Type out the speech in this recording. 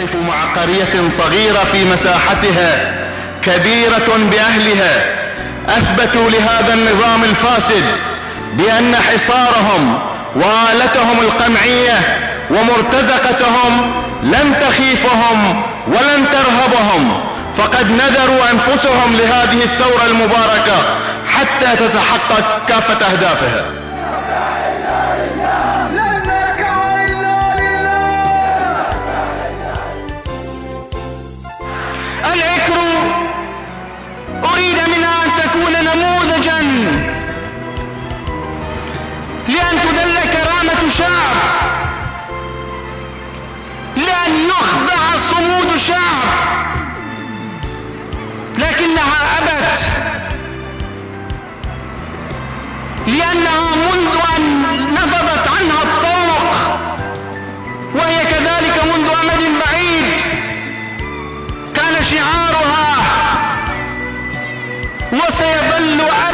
تقف مع قرية صغيرة في مساحتها كبيرة بأهلها أثبتوا لهذا النظام الفاسد بأن حصارهم وآلتهم القمعية ومرتزقتهم لن تخيفهم ولن ترهبهم. فقد نذروا أنفسهم لهذه الثورة المباركة حتى تتحقق كافة أهدافها. شعب. لأن يخضع صمود شعب. لكنها أبت. لأنها منذ أن نفضت عنها الطرق وهي كذلك منذ أمد بعيد. كان شعارها. وسيظل أبدا